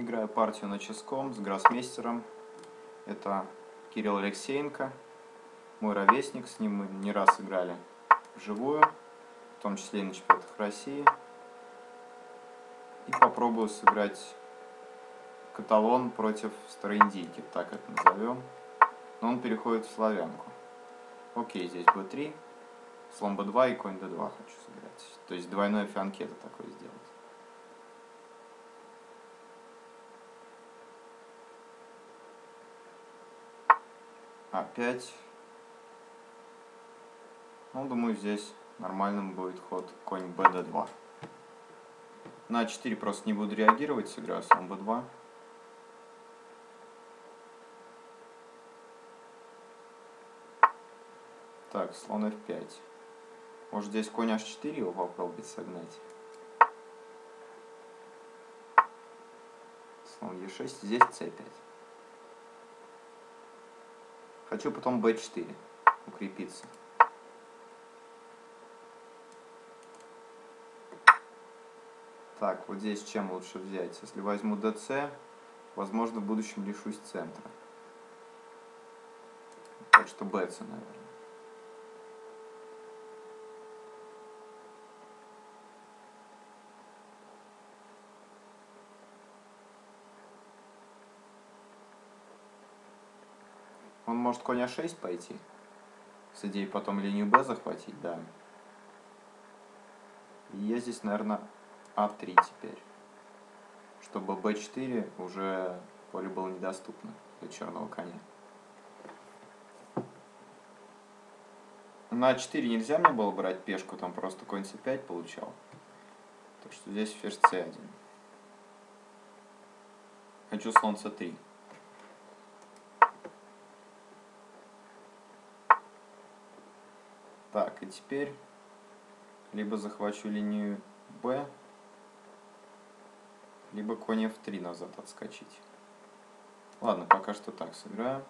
Играю партию на ческом с гроссмейстером. Это Кирилл Алексеенко, мой ровесник. С ним мы не раз играли вживую, в том числе и на чемпионатах России. И попробую сыграть каталон против староиндийки, так это назовем. Но он переходит в славянку. Окей, здесь b3, слон b2 и конь d2 хочу сыграть. То есть двойной фианкета такой сделать. Опять. Ну, думаю, здесь нормальным будет ход конь bd2. На 4 просто не буду реагировать, сыграю слон b2. Так, слон f5. Может здесь конь h4 его попробовать согнать. Слон e6, здесь c5. Хочу потом b4 укрепиться. Так, вот здесь чем лучше взять? Если возьму dc, возможно, в будущем лишусь центра. Так что bc, наверное. Он может конь А6 пойти. С идеей потом линию Б захватить, да. И я здесь, наверное, А3 теперь. Чтобы Б4 уже поле было недоступно для черного коня. На А4 нельзя мне было брать пешку, там просто конь С5 получал. Так что здесь ферзь С1. Хочу слон С3. Так, и теперь либо захвачу линию B, либо конь F3 назад отскочить. Ладно, пока что так сыграю.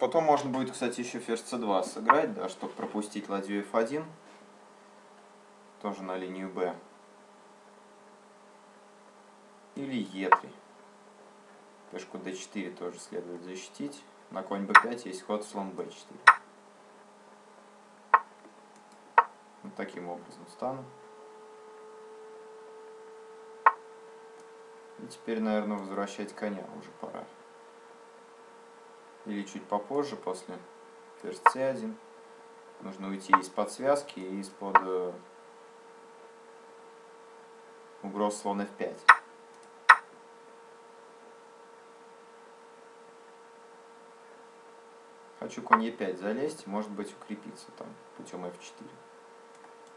Потом можно будет, кстати, еще ферзь c2 сыграть, да, чтобы пропустить ладью f1. Тоже на линию b. Или e3. Пешку d4 тоже следует защитить. На конь b5 есть ход слон b4. Вот таким образом стану. И теперь, наверное, возвращать коня уже пора. Или чуть попозже, после ферзь c1. Нужно уйти из-под связки и из-под э, угроз слон f5. Хочу конь e5 залезть, может быть укрепиться там путем f4.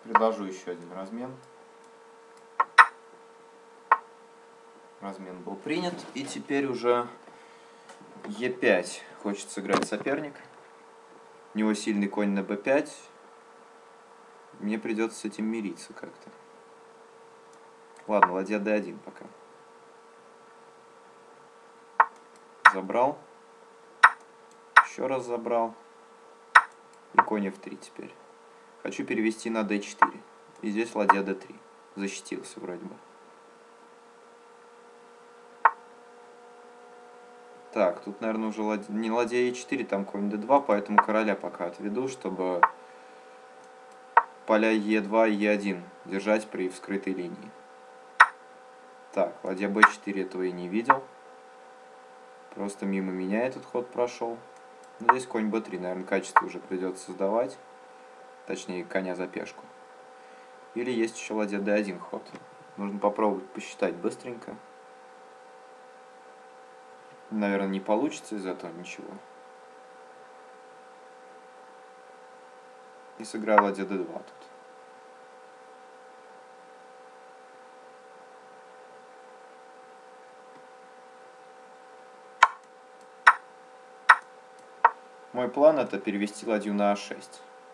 Предложу еще один размен. Размен был принят. И теперь уже e5 хочет сыграть соперник. У него сильный конь на b5. Мне придется с этим мириться как-то. Ладно, ладья d1 пока. Забрал. Еще раз забрал. И конь f3 теперь. Хочу перевести на d4. И здесь ладья d3. Защитился вроде бы. Так, тут, наверное, уже ладья, не ладья e4, там конь d2, поэтому короля пока отведу, чтобы поля e2 и e1 держать при вскрытой линии. Так, ладья b4 этого и не видел. Просто мимо меня этот ход прошел. Ну, здесь конь b3, наверное, качество уже придется создавать. Точнее, коня за пешку. Или есть еще ладья d1 ход. Нужно попробовать посчитать быстренько. Наверное, не получится из этого ничего. И сыграю ладья d2 тут. Мой план это перевести ладью на А6.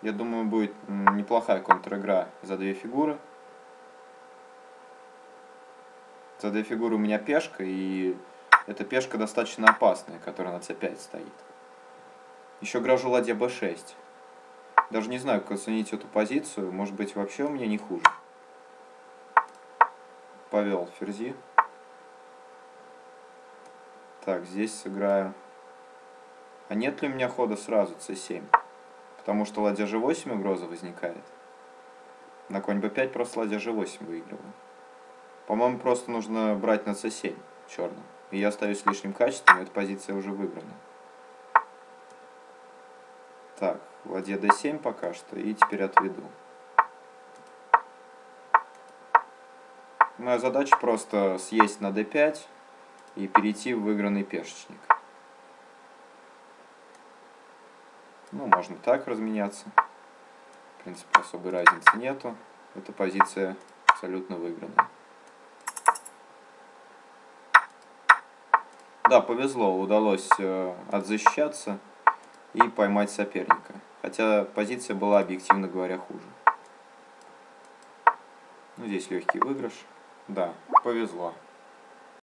Я думаю, будет неплохая контр-игра за две фигуры. За две фигуры у меня пешка, и эта пешка достаточно опасная, которая на c5 стоит. Еще грожу ладья b6. Даже не знаю, как оценить эту позицию. Может быть, вообще у меня не хуже. Повел ферзи. Так, здесь сыграю. А нет ли у меня хода сразу c7? Потому что ладья g8 угроза возникает. На конь b5 просто ладья g8 выигрываю. По-моему, просто нужно брать на c7 черным. И я остаюсь лишним качеством, эта позиция уже выиграна. Так, ладья d7 пока что, и теперь отведу. Моя задача просто съесть на d5 и перейти в выигранный пешечник. Ну, можно так разменяться. В принципе, особой разницы нету. Эта позиция абсолютно выигранная. Да, повезло, удалось э, отзащищаться и поймать соперника. Хотя позиция была, объективно говоря, хуже. Ну, здесь легкий выигрыш. Да, повезло.